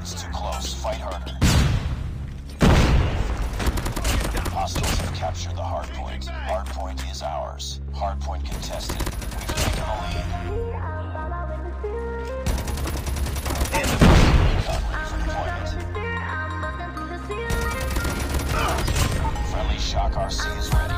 It's too close. Fight harder. Hostiles have captured the hard point. Hard point is ours. Hard point contested. We've taken the lead. Recon ready for deployment. Friendly Shock RC is ready.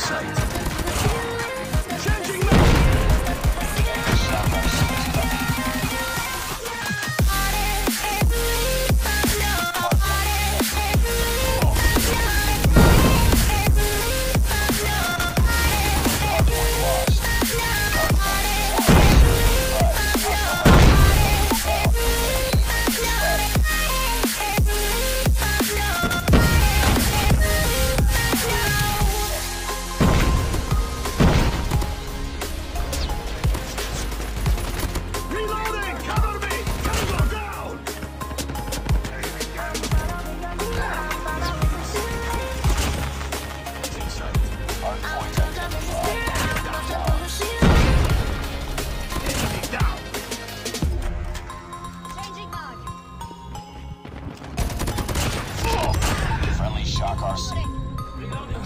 Targets in shock our...